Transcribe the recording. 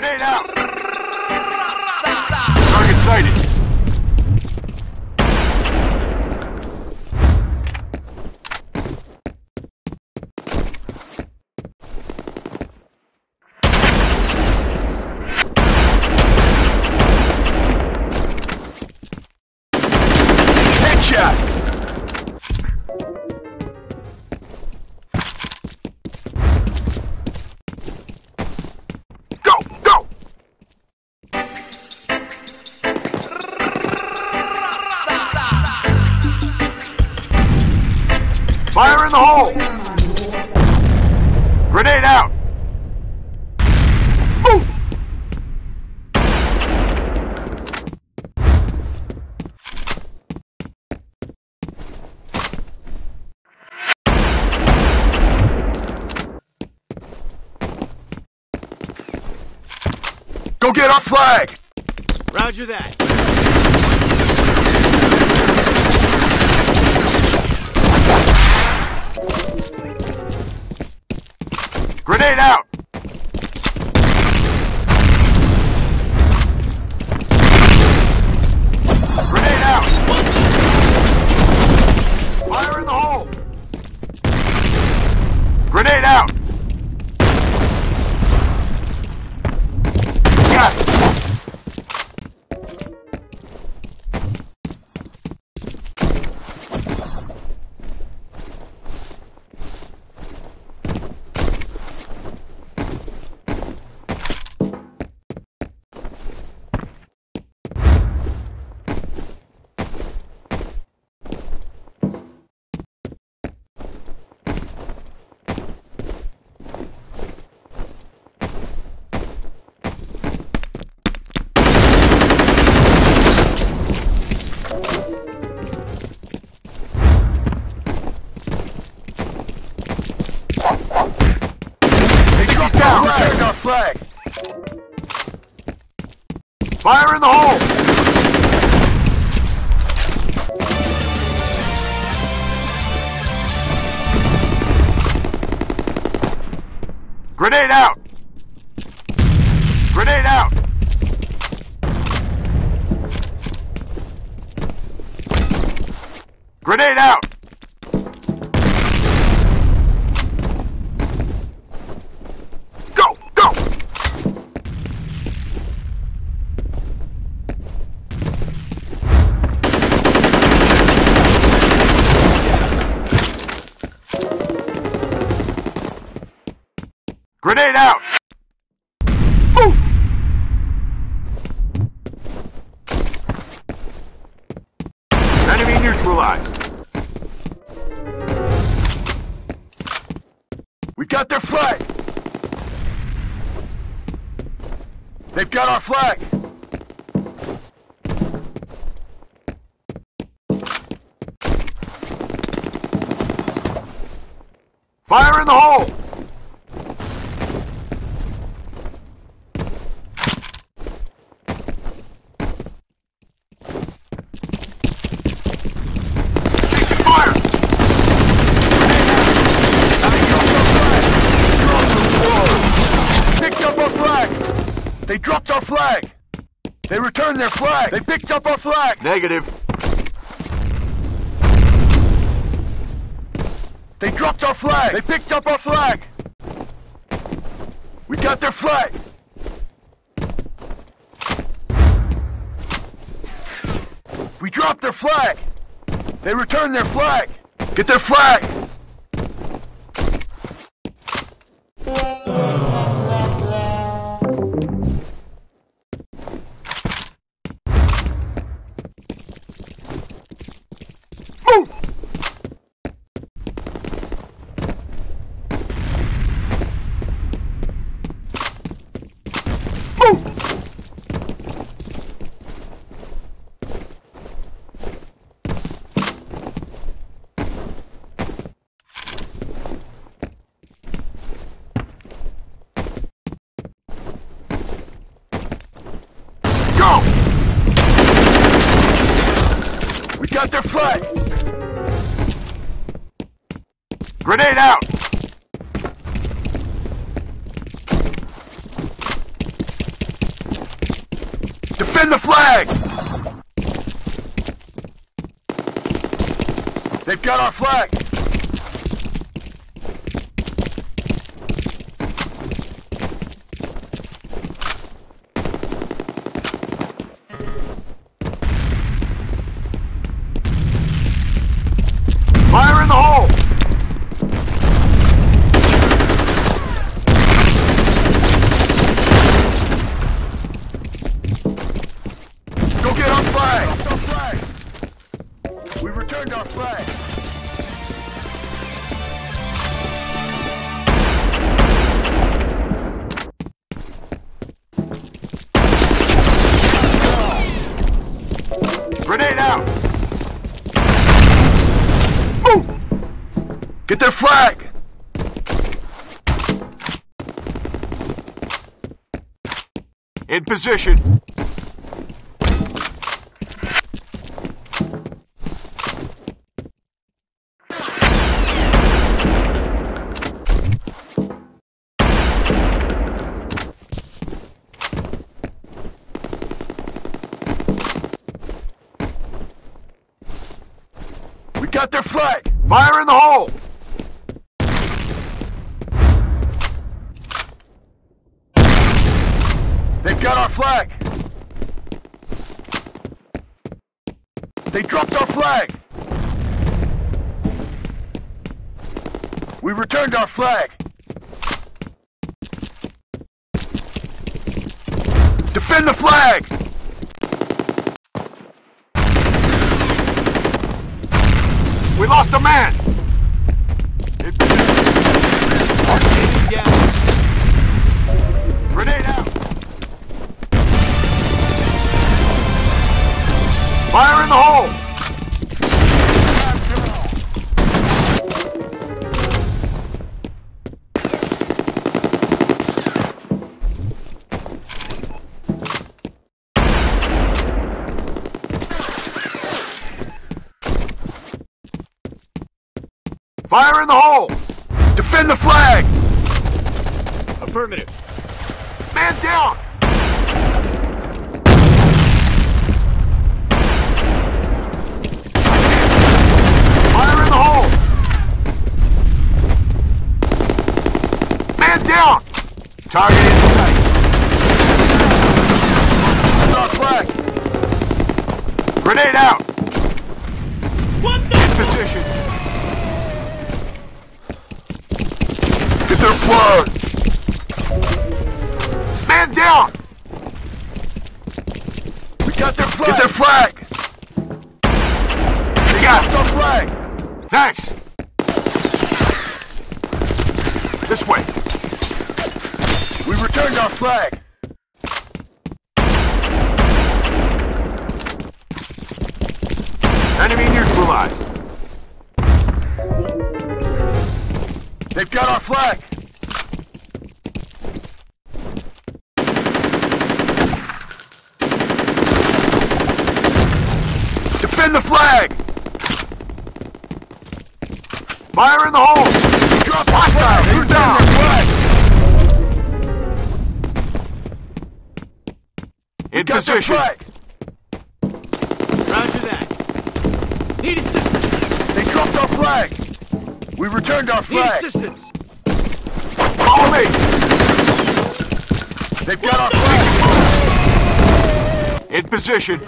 Grenade out! Target sighted! Headshot! In the hole! Grenade out! Go get our flag! Roger that. Grenade out! Grenade out! Fire in the hole! Grenade out! Fire in the hole! Grenade out! Grenade out! Grenade out! Grenade out! Move! Enemy neutralized. We got their flag! They've got our flag! Fire in the hole! Taking fire! Picked up our flag! They dropped our flag! They returned their flag! They picked up our flag! Negative. They dropped our flag! They picked up our flag! We got their flag! We dropped their flag! They returned their flag! Get their flag! Move! Grenade out! Defend the flag! They've got our flag! Grenade out! Move! Get their flag! In position. Got their flag! Fire in the hole! They've got our flag! They dropped our flag! We returned our flag! Defend the flag! We lost a man! Fire in the hole! Defend the flag! Affirmative. Man down! Fire in the hole! Man down! Target in sight. That's our flag. Grenade out! What the? In position. Get! Man down! We got their flag! Get their flag! They got our flag! Thanks! This way! We returned our flag! Enemy neutralized! They've got our flag! Defend the flag! Fire in the hole! Drop hostile! You're down! In got their position! flag. Roger that. Need assistance. They dropped our flag! We returned our Need assistance. Follow me! They've got our flag! In position!